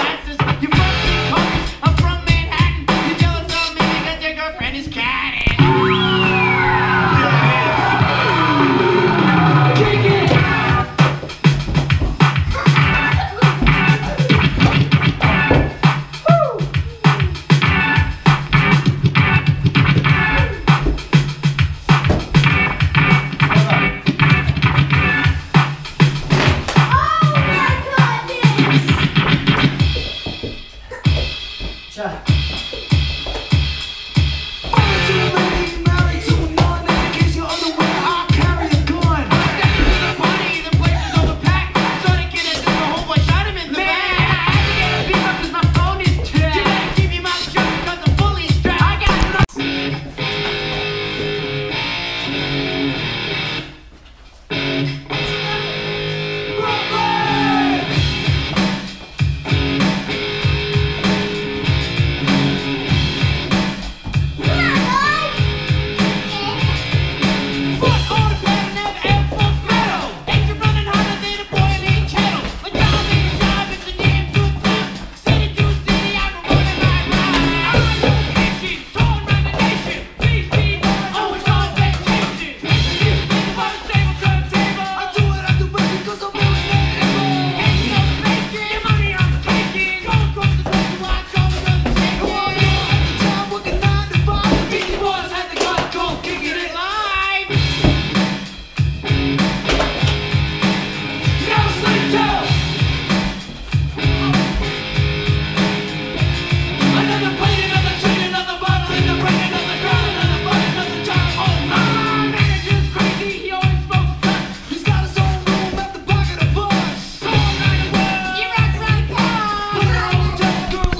glasses. You fucking hoes. I'm from Manhattan. You're jealous of me because your girlfriend is cat. Ciao.